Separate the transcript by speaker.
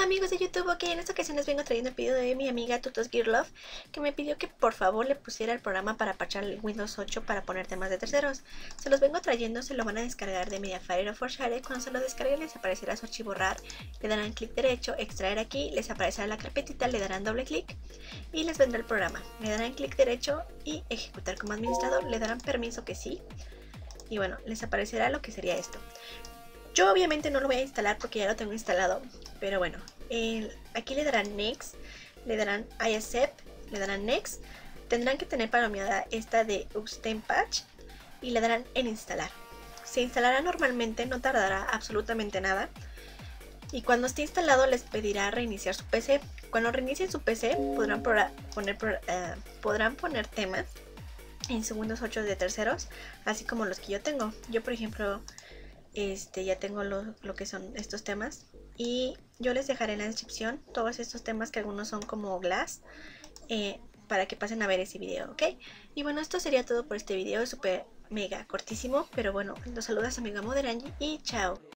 Speaker 1: Amigos de YouTube, ok, en esta ocasión les vengo trayendo el pedido de mi amiga Tutos Gear Love que me pidió que por favor le pusiera el programa para parchar el Windows 8 para poner temas de terceros. Se los vengo trayendo, se lo van a descargar de Mediafire o Forshare, cuando se lo descarguen les aparecerá su archivo RAR, le darán clic derecho, extraer aquí, les aparecerá la carpetita, le darán doble clic y les vendrá el programa. Le darán clic derecho y ejecutar como administrador, le darán permiso que sí y bueno, les aparecerá lo que sería esto. Yo obviamente no lo voy a instalar porque ya lo tengo instalado, pero bueno, aquí le darán Next, le darán I accept, le darán Next, tendrán que tener palomeada esta de Patch y le darán en instalar. Se instalará normalmente, no tardará absolutamente nada. Y cuando esté instalado les pedirá reiniciar su PC. Cuando reinicien su PC podrán, poner, eh, podrán poner temas en segundos 8 de terceros, así como los que yo tengo. Yo por ejemplo este, ya tengo lo, que son estos temas y yo les dejaré en la descripción todos estos temas que algunos son como glass eh, para que pasen a ver ese video, ¿ok? Y bueno, esto sería todo por este video, súper mega cortísimo, pero bueno, los saludas amiga Moderangi y chao.